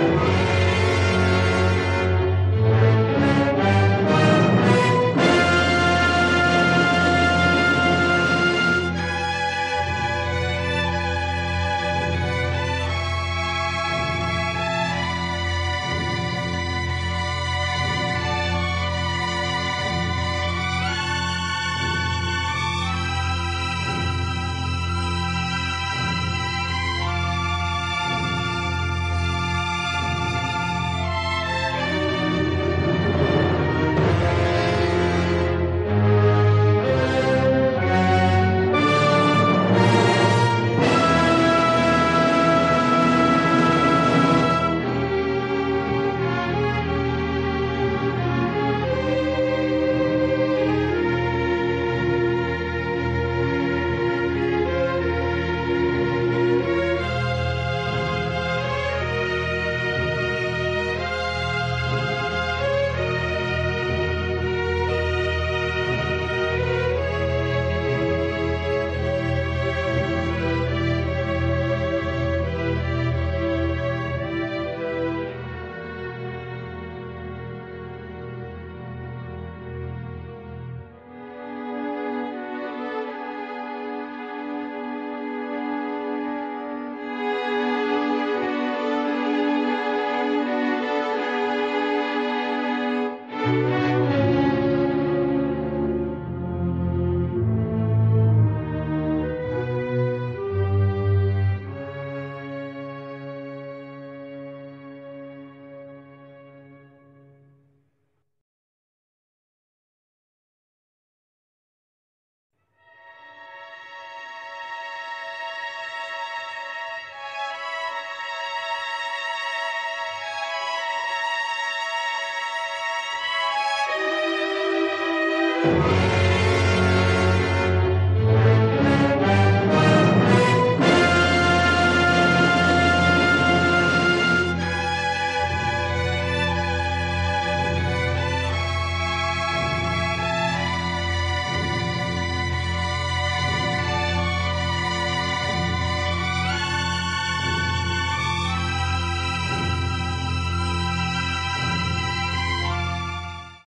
Música Música